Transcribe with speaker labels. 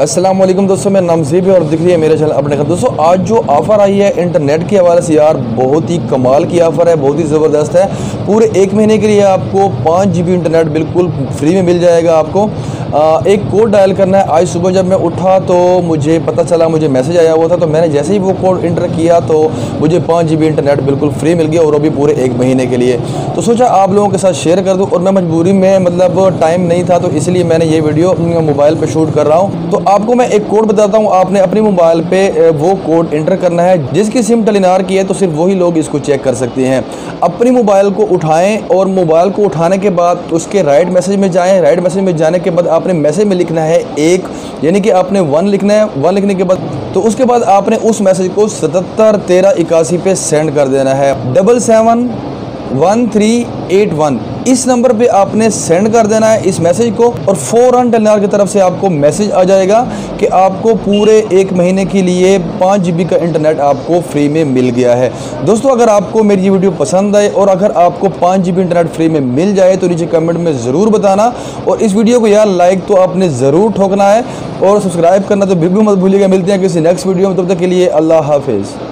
Speaker 1: السلام علیکم دوستوں میں نام زیب ہے اور دکھ رہی ہے میرے چینل اپنے خط دوستوں آج جو آفر آئی ہے انٹرنیٹ کے حوالے سے یار، بہت ہی کمال کی آفر ہے، بہت ہی زبردست ہے۔ پورے ایک مہینے کے لیے آپ کو پانچ جی بی انٹرنیٹ بالکل فری میں مل جائے گا آپ کو۔ ایک کوڈ ڈائل کرنا ہے۔ آج صبح جب میں اٹھا تو مجھے پتہ چلا، مجھے میسیج آیا ہوا تھا۔ تو میں نے جیسے ہی وہ کوڈ انٹر کیا تو مجھے پانچ جی بی انٹرنیٹ بالکل فری مل گیا اور وہ بھی پورے ایک مہینے کے لیے۔ تو سوچا آپ لوگوں کے ساتھ شیئر کر دوں اور میں مجبوری میں مطلب ٹائم نہیں تھا، تو اس لیے میں نے یہ ویڈیو موبائل پہ شوٹ کر رہا ہوں۔ تو آپ کو میں ایک کوڈ بتاتا ہوں۔ آپ نے اپنی موبائل پہ وہ کوڈ انٹر کرنا ہے۔ جس کی سم ٹلینار کی ہے تو صرف وہی لوگ اس کو چیک کر سکتے ہیں۔ اپنی موبائل کو اٹھائیں اور موبائل کو اٹھانے کے بعد اس کے رائٹ میسیج میں جائیں۔ رائٹ میسیج میں جانے کے بعد آپ نے میسیج میں لکھنا ہے ایک یعنی کہ آپ نے ون لکھنا ہے ون لکھنے کے بعد، تو اس کے بعد آپ نے اس میسیج کو ستتر تیرہ اکاسی پہ سینڈ کر دینا ہے۔ Double seven one three eight one اس نمبر پہ آپ نے سینڈ کر دینا ہے اس میسیج کو اور فوراً ٹیلنار کی طرف سے آپ کو میسیج آ جائے گا کہ آپ کو پورے ایک مہینے کے لیے پانچ جی بی کا انٹرنیٹ آپ کو فری میں مل گیا ہے۔ دوستو، اگر آپ کو میری یہ ویڈیو پسند آئے اور اگر آپ کو پانچ جی بی انٹرنیٹ فری میں مل جائے تو نیچے کمنٹ میں ضرور بتانا اور اس ویڈیو کو یار لائک تو آپ نے ضرور ٹھوکنا ہے اور سبسکرائب کرنا تو بالکل مت بھولیے گا۔ ملتے ہیں کسی نیکسٹ ویڈیو میں، تب تک کے لیے اللہ حافظ۔